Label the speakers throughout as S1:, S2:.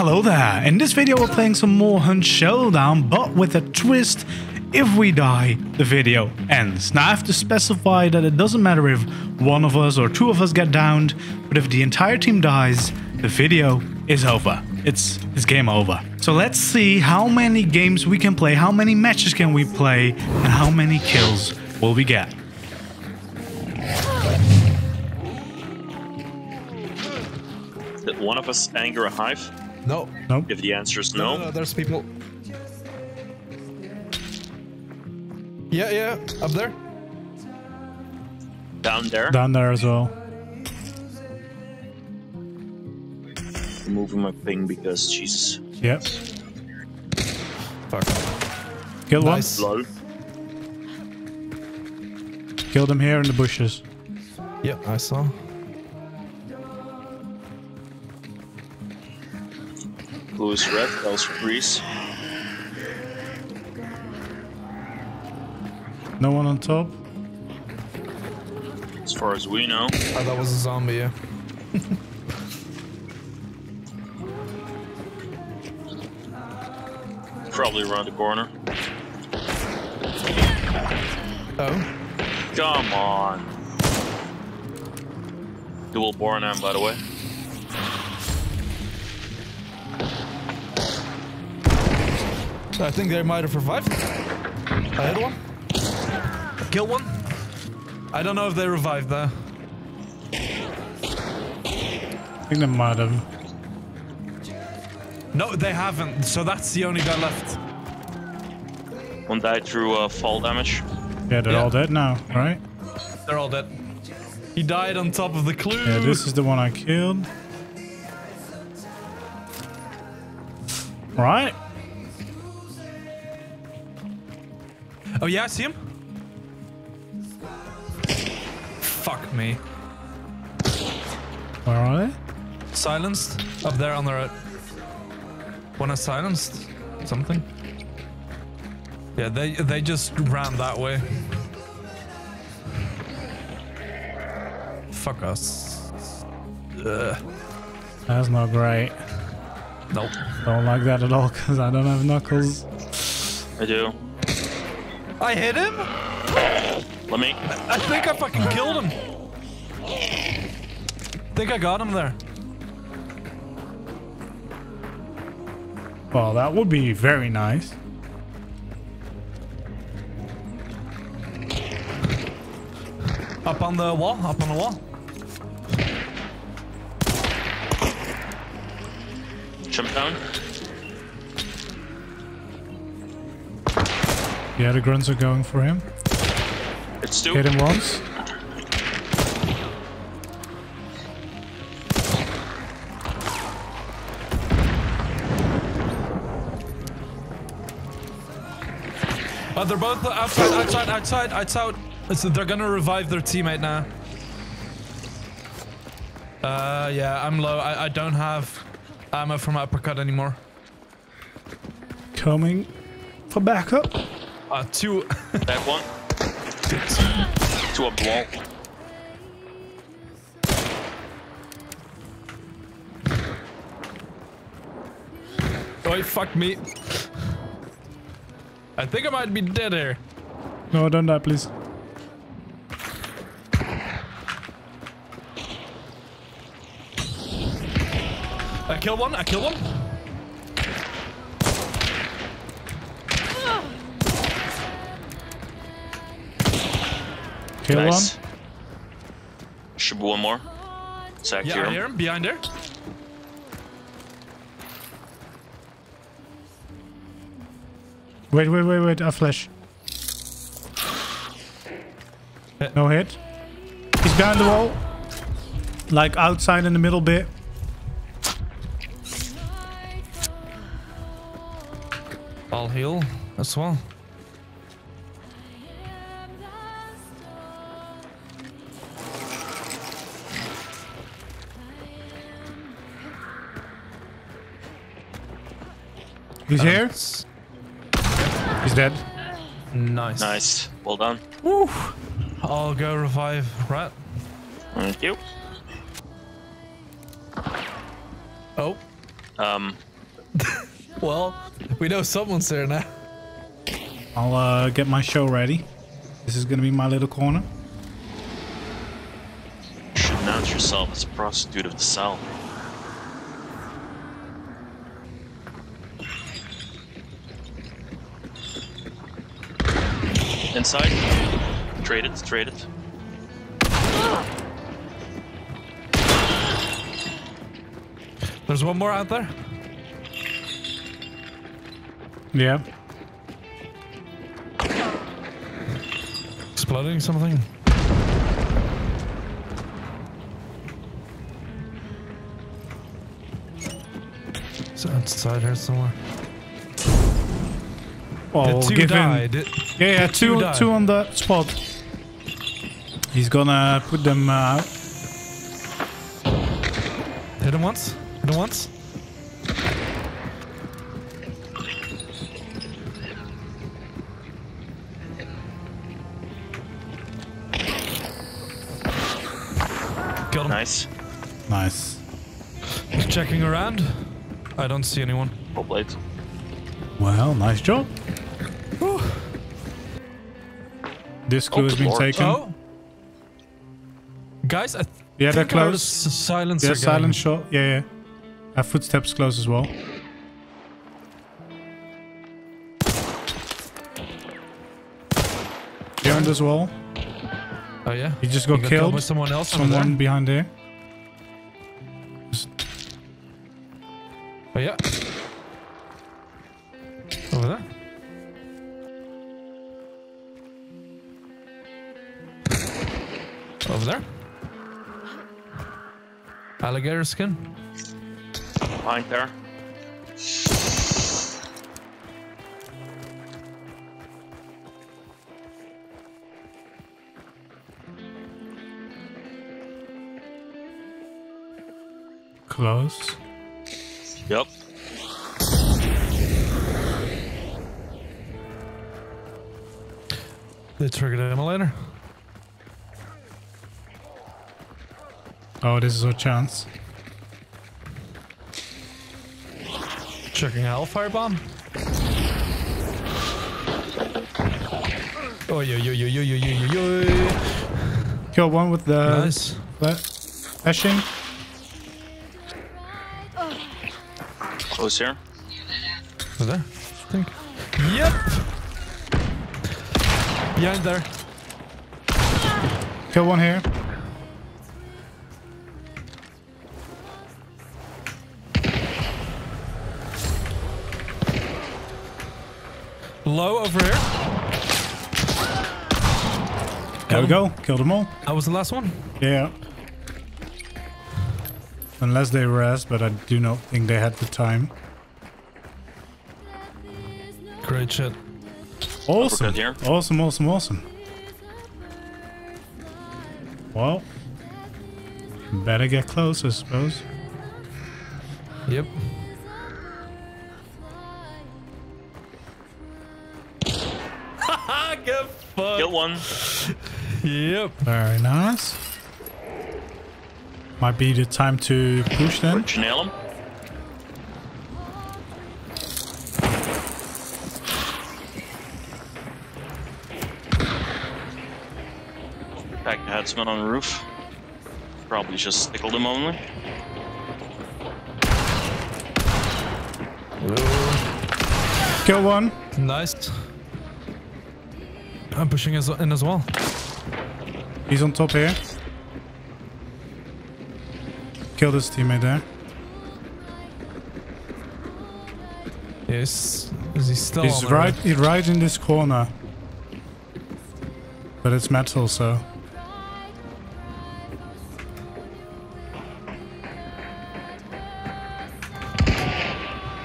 S1: Hello there! In this video we're playing some more Hunt Showdown, but with a twist. If we die, the video ends. Now I have to specify that it doesn't matter if one of us or two of us get downed, but if the entire team dies, the video is over. It's, it's game over. So let's see how many games we can play, how many matches can we play, and how many kills will we get.
S2: Did one of us anger a hive?
S3: No.
S1: No.
S2: If the answer is
S3: No,
S2: no,
S3: no, no, there's people. Yeah, yeah, up there.
S2: down there,
S1: Down there as well.
S2: I'm moving my ping because Jesus.
S1: Yep.
S3: Fuck.
S1: Killed
S3: Nice.
S2: Lol.
S1: one. Killed him here in the bushes.
S3: Yep, I saw.
S2: Blue is red, else freeze.
S1: No one on top.
S2: As far as we know.
S3: Oh, that was a zombie, yeah.
S2: Probably around the corner.
S3: Oh.
S2: Come on. Dual Bornheim, by the way.
S3: I think they might have revived. I hit one. Kill one. I don't know if they revived there.
S1: I think they might have.
S3: No, they haven't. So that's the only guy left.
S2: One died through uh, fall damage.
S1: Yeah, they're
S3: Yeah.
S1: all dead now, right?
S3: They're all dead. He died on top of the clue.
S1: Yeah, this is the one I killed. Right?
S3: Oh yeah, I see him. Fuck me.
S1: Where are they?
S3: Silenced up there on the right. One is silenced. Something. Yeah, they they just ran that way. Fuck us. Ugh.
S1: That's not great.
S3: Nope.
S1: Don't like that at all because I don't have knuckles.
S2: I do.
S3: I hit him.
S2: Let me.
S3: I think I fucking killed him. Think I got him there.
S1: Well, that would be very nice.
S3: Up on the wall. Up on the wall.
S2: Jump down.
S1: Yeah, the grunts are going for him.
S2: It's two.
S1: Hit him once.
S3: Uh, they're both outside, outside, outside, outside. So they're gonna revive their teammate now. Uh, yeah, I'm low. I, I don't have ammo from uppercut anymore.
S1: Coming for backup.
S2: Ah,
S3: Uh, two.
S2: That one. Two a the wall.
S3: Wait, fuck me. I think I might be dead here.
S1: No, don't die, please.
S3: I kill one. I kill one.
S1: Kill
S2: nice.
S1: one.
S2: Should be one more. Zach,
S3: Yeah,
S2: hear
S3: I hear him behind there.
S1: Wait, wait, wait, wait. A flash.
S3: Hit.
S1: No hit. He's behind the wall. Like outside in the middle bit.
S3: I'll heal as well.
S1: He's here. He's dead.
S3: Nice.
S2: Nice. Well done.
S3: Woo. I'll go revive Rat.
S2: Thank you.
S3: Oh,
S2: Um,
S3: Well, we know someone's there now.
S1: I'll uh, get my show ready. This is gonna be my little corner.
S2: You should announce yourself as a prostitute of the South. Inside. Trade it, trade it.
S3: There's one more out there.
S1: Yeah.
S3: Exploding something. It's outside here somewhere.
S1: Well,
S3: The two
S1: give him.
S3: died. It-
S1: Yeah, yeah,
S3: two
S1: two,
S3: died.
S1: two on the spot. He's gonna put them uh, out.
S3: Hit him once. Hit him once. Got him.
S2: Nice.
S1: Nice.
S3: Just checking around. I don't see anyone.
S2: Full blade.
S1: Well, nice job. This clue has been
S2: Lord.
S1: taken.
S3: Oh. Guys, I th-
S1: yeah, they're
S3: think I heard a
S1: close.
S3: s- silencer
S1: Yeah, silent shot. Yeah, yeah. Our footsteps close as well. Behind as well.
S3: Oh yeah.
S1: He just got
S3: You got
S1: killed.
S3: by someone else. over
S1: Someone
S3: there?
S1: behind there.
S3: Oh yeah. Alligator skin.
S2: Behind there.
S1: Close.
S2: Yep.
S3: They triggered an Immolator.
S1: Oh, this is our chance.
S3: Checking Hellfire Bomb. Oh, yo, yo, yo, yo, yo, yo, yo, yo.
S1: Kill one with the
S3: Nice.
S1: fla- flashing.
S2: Close here.
S3: Over there, I think. Yep. Behind there.
S1: Kill one here.
S3: Low over here.
S1: There we
S3: him.
S1: go. Killed them all.
S3: That was the last one.
S1: Yeah. Unless they rest, but I do not think they had the time.
S3: Great shit.
S1: Awesome.
S2: here.
S1: Awesome, awesome, awesome. Well, better get close, I suppose.
S3: Yep.
S2: One.
S3: Yep.
S1: Very nice. Might be the time to push then.
S2: Did you nail him? Pack the had someone on the roof. Probably just tickled him only.
S1: Kill one.
S3: Nice. I'm pushing as in as well.
S1: He's on top here. Killed his teammate there.
S3: Yes. Is he still
S1: He's right, he's right in this corner. But it's metal, so.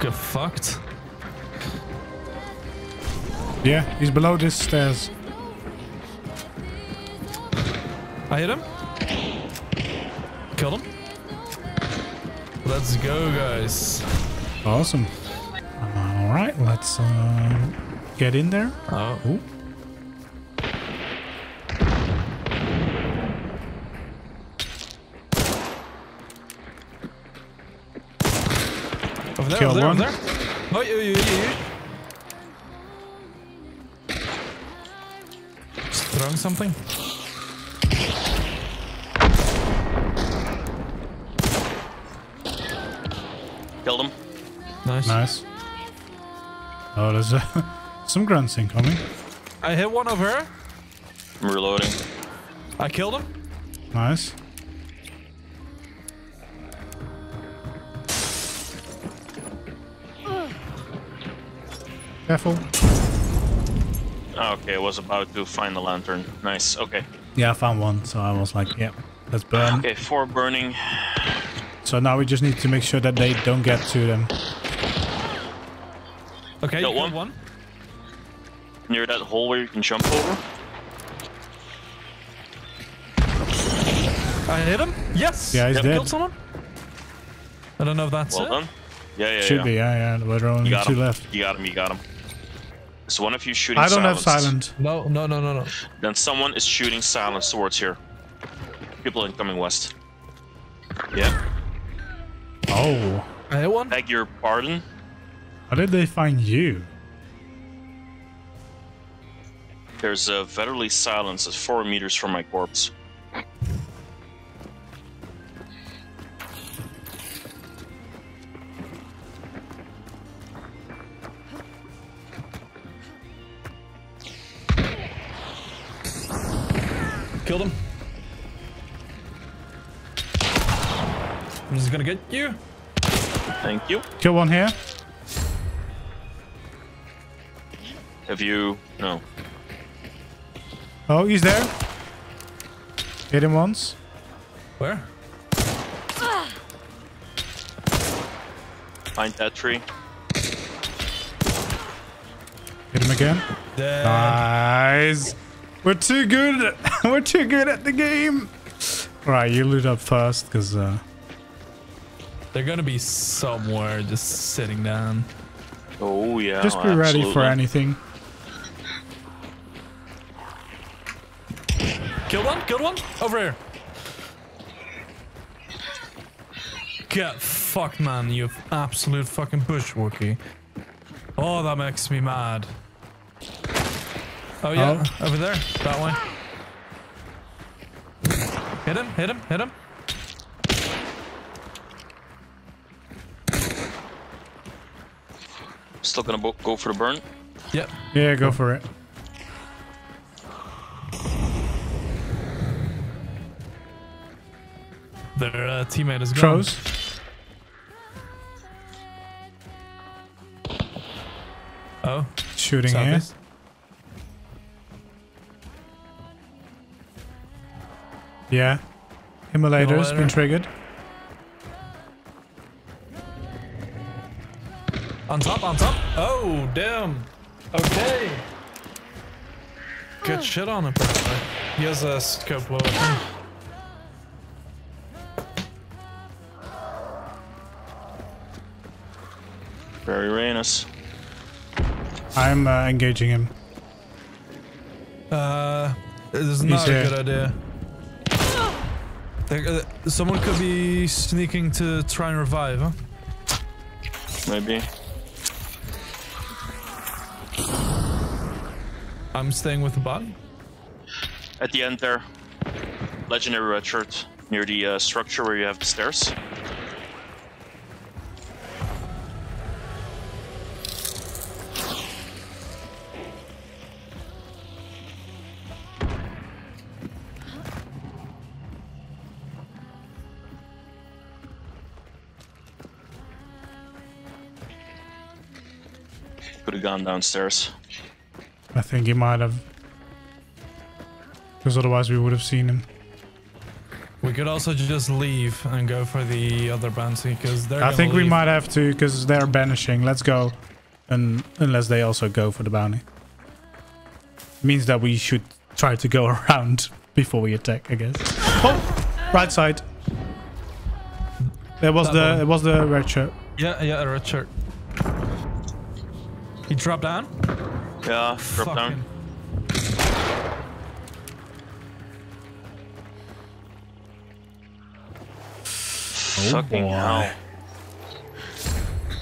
S3: Get fucked.
S1: Yeah, he's below this stairs.
S3: I hit him. Killed him. Let's go, guys.
S1: Awesome. All right, let's uh, get in there.
S3: Oh.
S1: Ooh.
S3: Over there,
S1: Kill
S3: over there,
S1: one.
S3: over there. Oh, yeah, yeah, yeah, yeah. Throwing something.
S2: Killed him.
S3: Nice.
S1: Nice. Oh, there's uh, some grunts incoming.
S3: I hit one of her.
S2: I'm reloading.
S3: I killed him.
S1: Nice. Careful.
S2: Ah, okay, I was about to find the lantern. Nice. Okay.
S1: Yeah, I found one, so I was like, yeah, let's burn.
S2: Okay, four burning.
S1: So now we just need to make sure that they don't get to them.
S3: Okay,
S2: Killed
S3: you
S2: one.
S3: killed one.
S2: Near that hole where you can jump over.
S3: I hit him. Yes.
S1: Yeah, he's
S3: Yep,
S1: dead.
S3: Killed someone. I don't know if that's
S2: Well
S3: it.
S2: done. Yeah, yeah,
S1: Should
S2: yeah.
S1: be, yeah, yeah. We're only
S2: You got
S1: two
S2: him.
S1: left.
S2: You got him. You got him. So one of you shooting
S1: I don't have
S2: silenced.
S1: silent.
S3: No, no, no, no, no.
S2: Then someone is shooting silence towards here. People incoming west. Yeah.
S1: Oh,
S3: I hit one.
S2: Beg your pardon.
S1: how did they find you?
S2: There's a Vetterli silence that's four meters from my corpse.
S3: Killed him. I'm just gonna get you.
S2: Thank you.
S1: Kill one here.
S2: Have you? No.
S1: Oh, he's there. Hit him once.
S3: Where?
S2: Find that tree.
S1: Hit him again.
S3: Dead.
S1: Nice. We're too good. We're too good at the game. Right, you loot up first, because uh,
S3: They're gonna be somewhere just sitting down.
S2: Oh yeah.
S1: just be ready for anything.
S3: Killed one. Killed one. Over here. Get fucked, man. You absolute fucking bushwookie. Oh, that makes me mad. Oh yeah, over there, that way. Hit him, hit him, hit him.
S2: Still gonna go for the burn.
S3: Yep.
S1: Yeah, go for it.
S3: Their uh, teammate is gone.
S1: Tros.
S3: Oh,
S1: Shooting here.
S3: southeast.
S1: Yeah. Immolator's been triggered.
S3: On top, on top. Oh, damn. Okay. Good shit on him. apparently. He has a scope low. I think.
S2: Very Reynos.
S1: I'm uh, engaging him.
S3: Uh, this is not
S1: here.
S3: a good idea. Uh, someone could be sneaking to try and revive, huh?
S2: Maybe.
S3: I'm staying with the body.
S2: At the end there. Legendary red shirt. Near the uh, structure where you have the stairs. Gone downstairs.
S1: I think he might have. Because otherwise we would have seen him.
S3: We could also just leave and go for the other bounty because they're.
S1: I
S3: gonna
S1: think we might have to because they're banishing. Let's go. And unless they also go for the bounty. Means that we should try to go around before we attack, I guess. Oh! Right side. It was
S3: That
S1: the
S3: one.
S1: it was the red shirt.
S3: Yeah, yeah, a red shirt. He dropped down.
S2: Yeah, dropped down.
S3: Fucking-
S2: Fucking oh,
S1: boy.
S2: hell.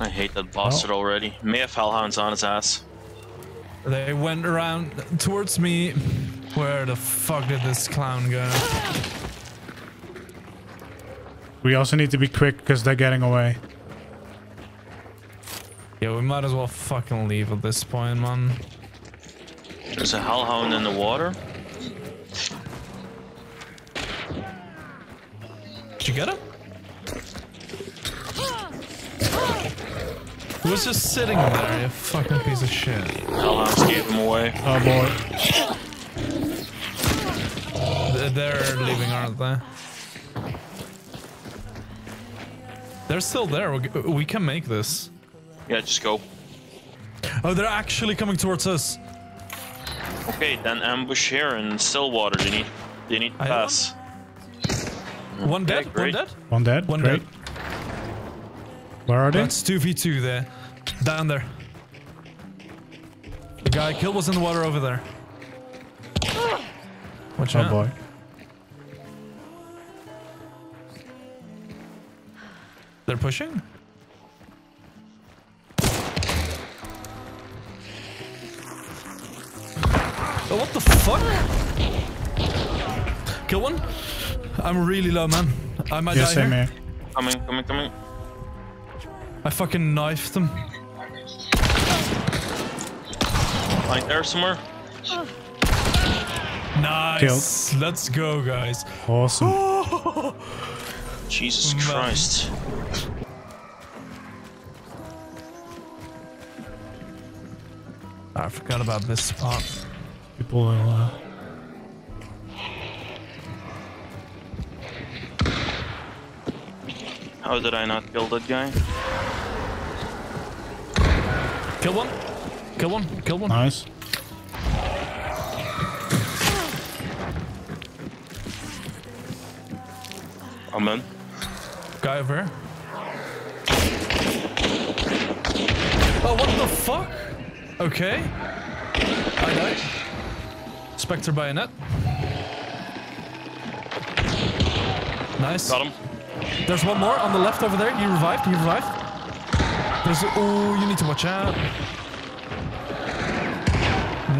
S2: I hate that bastard oh. already. May have hellhounds on his ass.
S3: They went around towards me. Where the fuck did this clown go?
S1: We also need to be quick because they're getting away.
S3: Yeah, we might as well fucking leave at this point, man.
S2: There's a hellhound in the water.
S3: Did you get him? He was just sitting there, you fucking piece of shit.
S2: Hellhounds gave him away.
S1: Oh boy.
S3: They're leaving, aren't they? They're still there. We- We can make this.
S2: Yeah, just go.
S3: Oh, they're actually coming towards us.
S2: Okay, then ambush here in Stillwater. They need, they need to
S3: I
S2: pass.
S3: One
S2: Okay,
S3: dead, one dead.
S1: One dead.
S3: One
S1: Great.
S3: dead.
S1: Where are they?
S3: That's 2v2 there. Down there. The guy I killed was in the water over there. Watch
S1: Oh
S3: out.
S1: boy.
S3: They're pushing? Oh, what the fuck? Kill one? I'm really low, man. I might
S1: Yeah,
S3: die
S1: same
S3: here.
S1: here.
S2: Coming, coming, coming.
S3: I fucking knifed them.
S2: Like there somewhere.
S3: Nice. Let's go, guys.
S1: Awesome.
S2: Jesus
S3: Man.
S2: Christ.
S3: I forgot about this spot.
S1: People will. Uh,
S2: How did I not kill that guy?
S3: Kill one. Kill one. Kill one.
S1: nice.
S2: I'm in.
S3: Guy over here. Oh, what the fuck? Okay. I died. Spectre bayonet. Nice.
S2: Got him.
S3: There's one more on the left over there. He revived. He revived. There's. Oh, you need to watch out.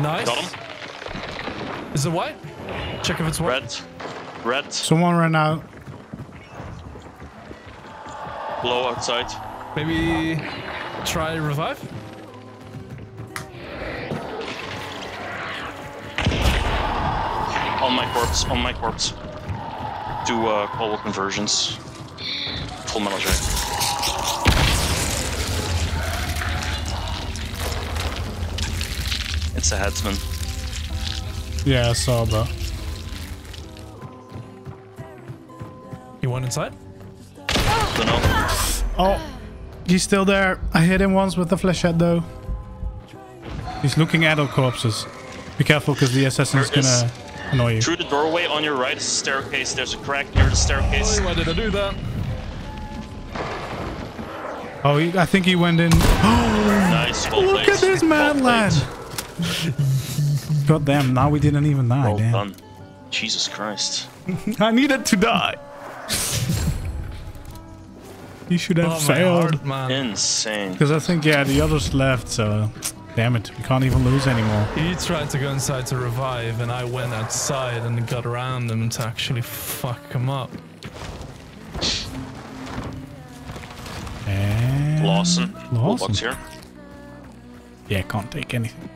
S3: Nice.
S2: Got him.
S3: Is it white? Check if it's white.
S2: Red. Red.
S1: Someone ran out.
S2: Blow outside.
S3: Maybe try revive.
S2: Corpse. On my corpse. Do uh, cobble conversions. Full metal jack. It's a headsman.
S1: Yeah, I saw, but
S3: You went inside.
S2: Don't know.
S1: oh, he's still there. I hit him once with the flashlight though. He's looking at our corpses. Be careful, because the assassin's
S2: There is-
S1: gonna annoy you.
S2: Through the doorway on your right is a staircase. There's a crack near the staircase.
S3: Why did I do that?
S1: Oh, he, I think he went in.
S2: Nice. Well
S1: Look
S2: played.
S1: at this
S2: Well
S1: man, lad. God damn! Now we didn't even die.
S2: Well
S1: damn.
S2: done. Jesus Christ.
S1: I needed to die. you should have
S3: Oh
S1: failed.
S3: heart, man.
S2: Insane.
S1: Because I think yeah, the others left. So, damn it, we can't even lose anymore.
S3: He tried to go inside to revive, and I went outside and got around him to actually fuck him up.
S1: And
S2: Lawson.
S1: Lawson.
S2: Bullbox here.
S1: Yeah, can't take anything.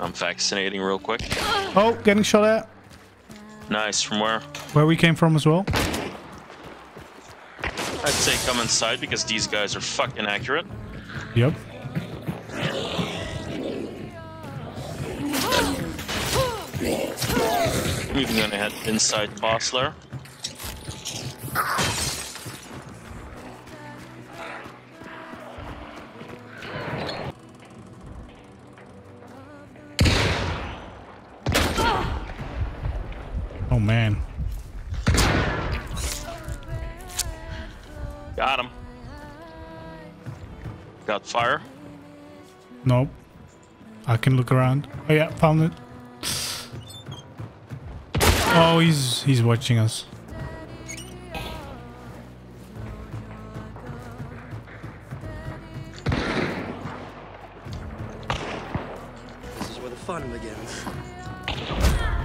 S2: I'm vaccinating real quick.
S1: Oh, getting shot at.
S2: Nice. From where?
S1: Where we came from as well.
S2: I'd say come inside because these guys are fucking accurate.
S1: Yep.
S2: Even gonna head inside Bossler.
S1: Oh man.
S2: Got him. Got fire.
S1: Nope. I can look around. Oh yeah, found it. Oh, he's he's watching us.
S4: This is where the fun begins.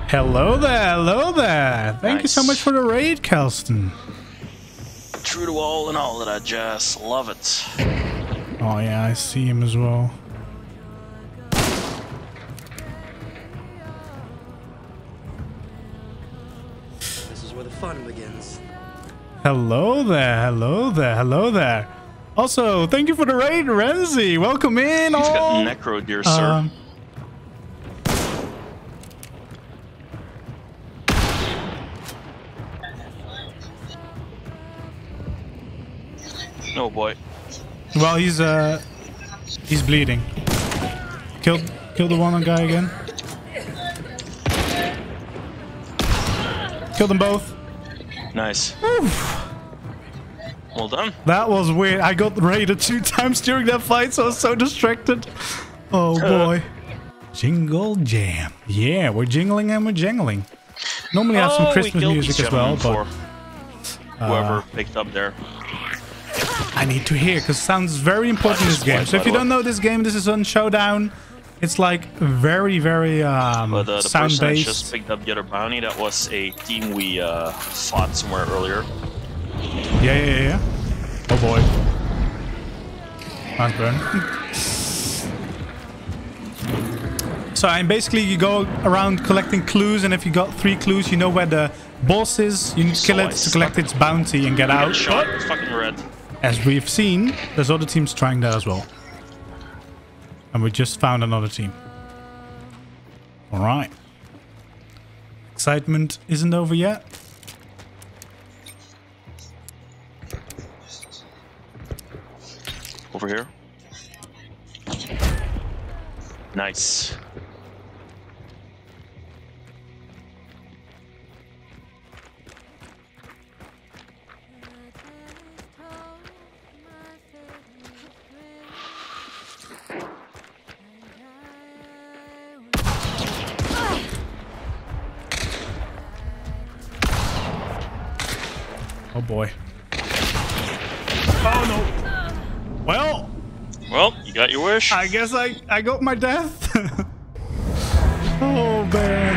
S1: Hello there, hello there. Thank nice. you so much for the raid, Kelston.
S2: True to all and all that I just love it.
S1: Oh yeah, I see him as well.
S4: Fun begins.
S1: Hello there, hello there, hello there. Also, thank you for the raid, Renzi. Welcome in.
S2: He's got necro, dear sir.
S1: Um,
S2: oh boy.
S1: well, he's uh, he's bleeding. Kill, kill the one guy again. Kill them both.
S2: Nice. Well done.
S1: That was weird. I got raided two times during that fight, so I was so distracted. Oh boy. Jingle jam. Yeah, we're jingling and we're jingling. Normally I have some
S2: Oh,
S1: Christmas music as well, but
S2: for uh, Whoever picked up there.
S1: I need to hear because sounds very important in this game. So if you don't know this game, this is on Showdown. It's like very, very um,
S2: But uh, the
S1: sound
S2: person that
S1: based.
S2: just picked up the other bounty, that was a team we uh, fought somewhere earlier.
S1: Yeah, yeah, yeah, yeah. Oh boy. Nice burn. so and basically you go around collecting clues, and if you got three clues, you know where the boss is. You need to
S2: So
S1: kill it to collect its bounty and get out.
S2: shot. It's fucking red.
S1: As we've seen, there's other teams trying that as well. And we just found another team. Alright. Excitement isn't over yet.
S2: Over here. Nice.
S1: Boy. Oh no. Well,
S2: Well, you got your wish.
S1: I guess I, I got my death. oh man.